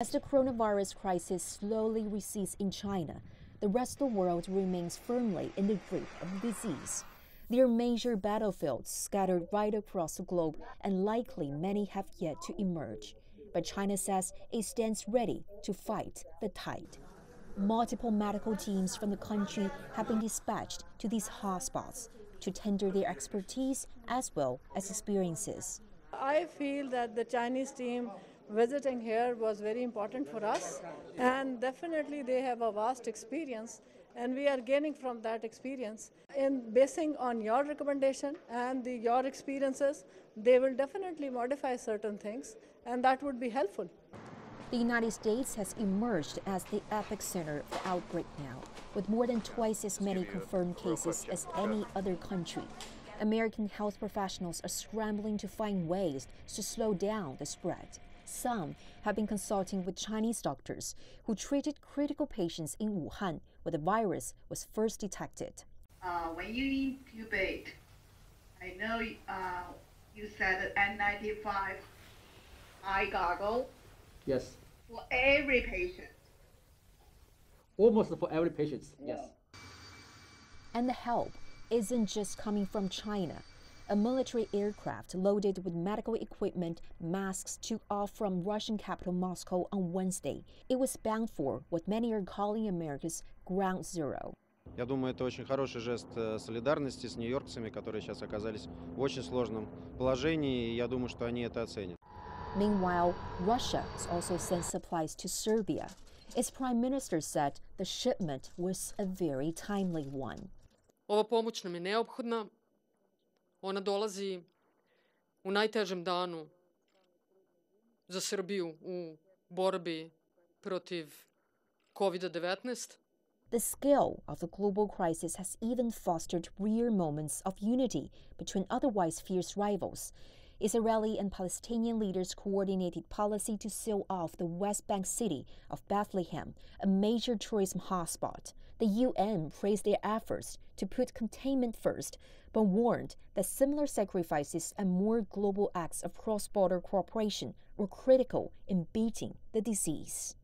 As the coronavirus crisis slowly recedes in China, the rest of the world remains firmly in the grip of the disease. There are major battlefields scattered right across the globe, and likely many have yet to emerge. But China says it stands ready to fight the tide. Multiple medical teams from the country have been dispatched to these hotspots to tender their expertise as well as experiences. I feel that the Chinese team visiting here was very important for us, and definitely they have a vast experience, and we are gaining from that experience. In basing on your recommendation and the, your experiences, they will definitely modify certain things, and that would be helpful. The United States has emerged as the epicenter of the outbreak now, with more than twice as many confirmed cases as any other country. American health professionals are scrambling to find ways to slow down the spread. Some have been consulting with Chinese doctors who treated critical patients in Wuhan where the virus was first detected. Uh, when you intubate, I know uh, you said N95 eye goggle Yes, for every patient. almost for every patient. Yes. And the help isn't just coming from China A military aircraft loaded with medical equipment, masks took off from Russian capital Moscow on Wednesday. It was bound for what many are calling America's ground zero. Я думаю, это очень хороший жест э, солидарности с нью-йоркцами, которые сейчас оказались в очень сложном положении, и я думаю, что они это оценят. Meanwhile, Russia has also sent supplies to Serbia. Its prime minister said the shipment was a very timely one. Ova pomoć nam je neophodna. Ona dolazi u najtežem danu za Srbiju u borbi protiv COVID-19. The scale of the global crisis has even fostered rare moments of unity between otherwise fierce rivals. Israeli and Palestinian leaders coordinated policy to seal off the West Bank city of Bethlehem, a major tourism hotspot. The UN praised their efforts to put containment first, but warned that similar sacrifices and more global acts of cross border cooperation were critical in beating the disease.